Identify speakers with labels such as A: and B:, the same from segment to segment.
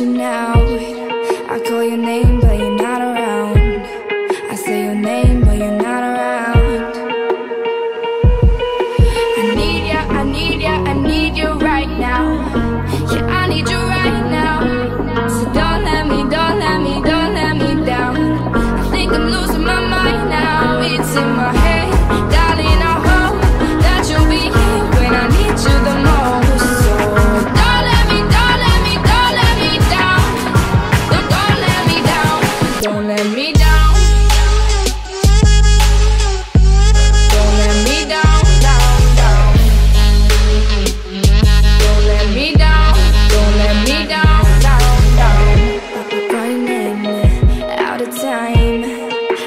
A: you now. I call your name but you're not around. I say your name but you're not around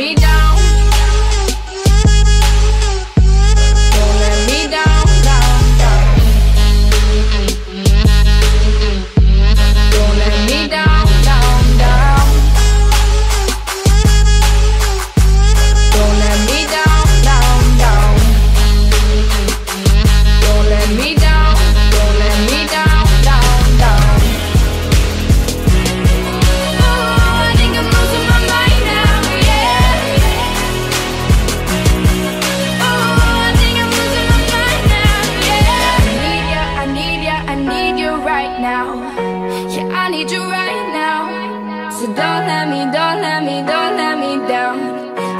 A: Me down. Let me, don't let me down.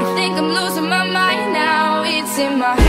A: I think I'm losing my mind now. It's in my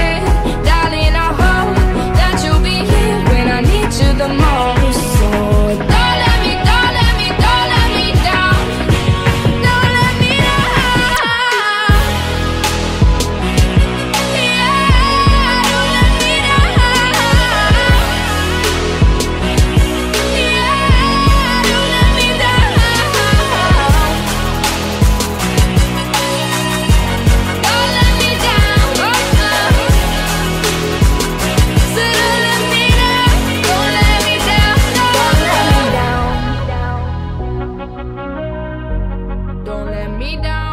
A: me down.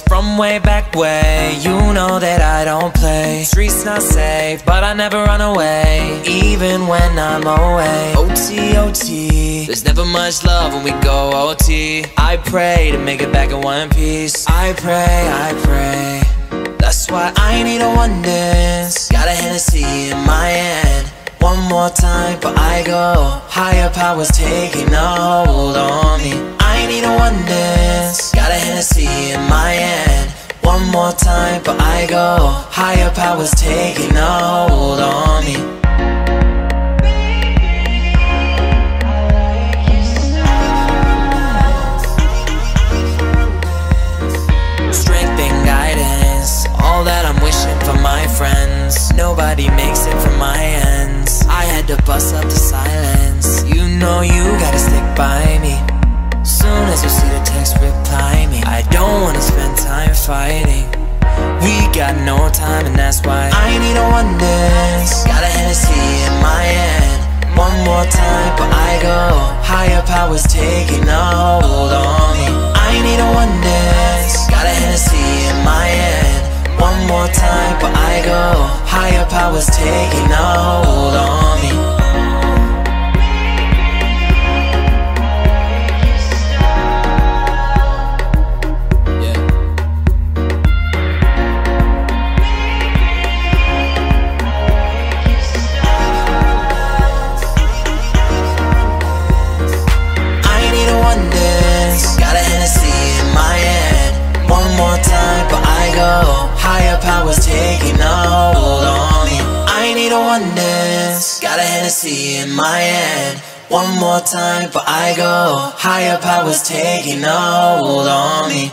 B: From way back way. You know that I don't play. Streets not safe, but I never run away, even when I'm away. OT, OT. There's never much love when we go OT. I pray to make it back in one piece. I pray, I pray. That's why I need a one dance. Got a Hennessy in my hand. One more time, but I go. Higher powers taking a hold on me. I need a one dance. Hennessy in my hand. One more time, but I go. Higher powers taking a hold on me. Strength and guidance, all that I'm wishing for my friends. Nobody makes it from my ends. I had to bust up the silence. You know you gotta stick by me. Text, reply me. I don't wanna spend time fighting. We got no time, and that's why I need a one dance. Got a Hennessy in my hand. One more time, but I go. Higher powers taking a hold on One dance. Got a Hennessy in my hand. One more time, but I go. Higher powers taking hold on me.